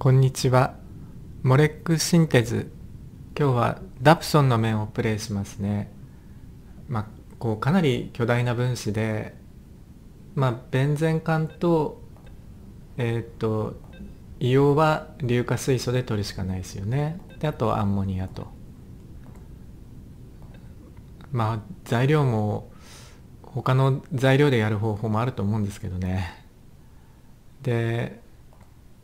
こんにちは。モレックシンテズ。今日はダプソンの面をプレイしますね。まあ、こうかなり巨大な分子で、まあ、ベンゼン管と、えっ、と、硫黄は硫化水素で取るしかないですよね。で、あとアンモニアと。まあ、材料も他の材料でやる方法もあると思うんですけどね。で、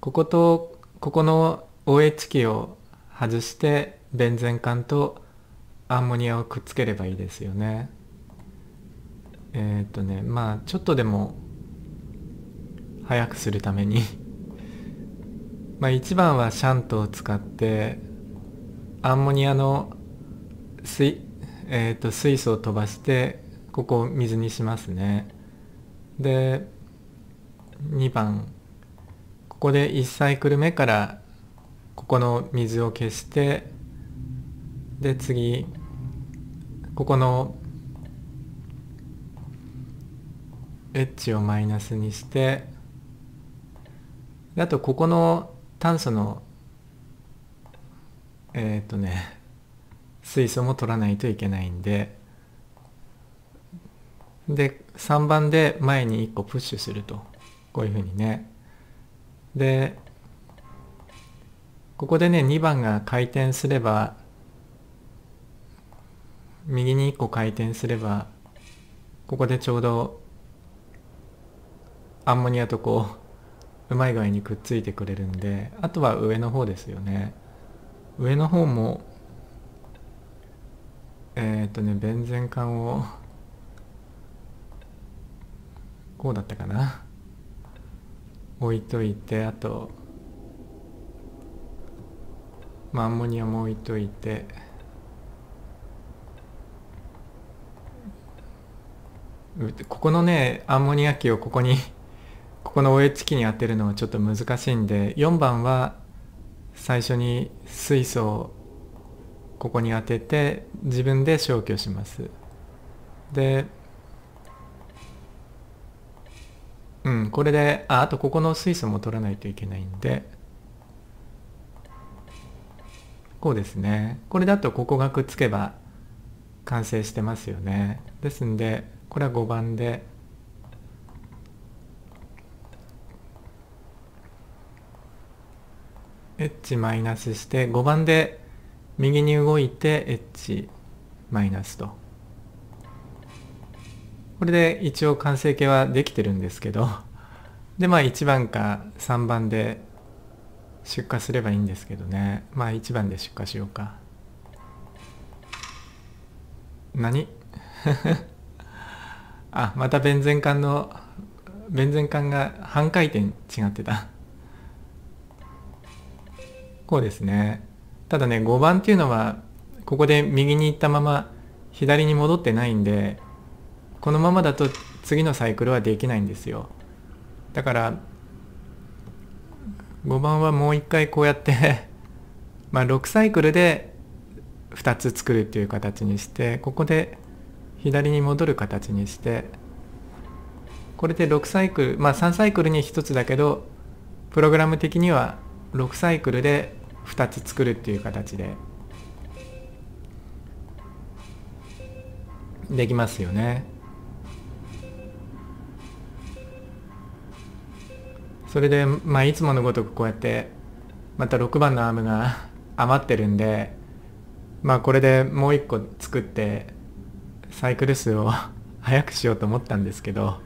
こことここの OH 器を外してベンゼン管とアンモニアをくっつければいいですよね。えっ、ー、とねまあちょっとでも早くするために。まあ一番はシャントを使ってアンモニアの水,、えーと、と水素を飛ばしてここを水にしますね。で2番ここで1サイクル目からここの水を消してで次ここのエッジをマイナスにしてあとここの炭素のえっ、ー、とね水素も取らないといけないんでで3番で前に1個プッシュすると。こういうふうにね。でここでね2番が回転すれば右に1個回転すればここでちょうどアンモニアとこううまい具合にくっついてくれるんであとは上の方ですよね。上の方もえっ、とねベンゼン管をこうだったかな。置いといてあと、まあ、アンモニアも置いといてここのねアンモニア器をここに ここの OH 器に当てるのはちょっと難しいんで4番は最初に水素をここに当てて自分で消去します。でうん、これで、あ、あとここの水素も取らないといけないんで、こうですね。これだとここがくっつけば完成してますよね。ですんで、これは5番で、エッジマイナスして5番で右に動いてエッジマイナスと。これで一応完成形はできてるんですけど でまあ1番か3番で出荷すればいいんですけどね。まあ1番で出荷しようか。何？あまたベンゼン管のベンゼン管が半回転違ってた。こうですね。ただね5番っていうのはここで右に行ったまま左に戻ってないんでこのままだと次のサイクルはできないんですよだから5番はもう一回こうやって まあ6サイクルで2つ作るっていう形にしてここで左に戻る形にしてこれで6サイクルまあ3サイクルに1つだけどプログラム的には6サイクルで2つ作るっていう形でできますよね。それで、まあ、いつものごとくこうやってまた6番のアームが 余ってるんでまあこれでもう一個作ってサイクル数を 速くしようと思ったんですけど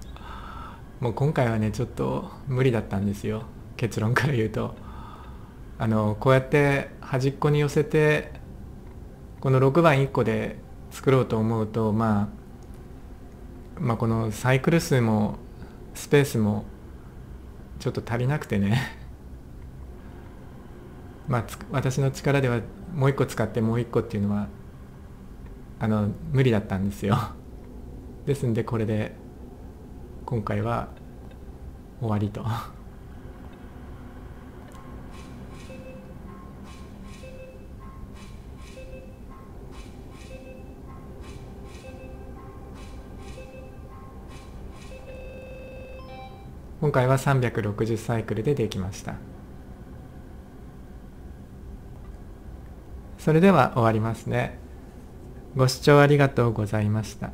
もう今回はねちょっと無理だったんですよ。結論から言うと。あのこうやって端っこに寄せてこの6番1個で作ろうと思うと、まあ、まあこのサイクル数もスペースもちょっと足りなくてね。まあ私の力ではもう一個使ってもう一個っていうのはあの無理だったんですよ。ですんでこれで今回は終わりと。今回は360サイクルでできました。それでは終わりますね。ご視聴ありがとうございました。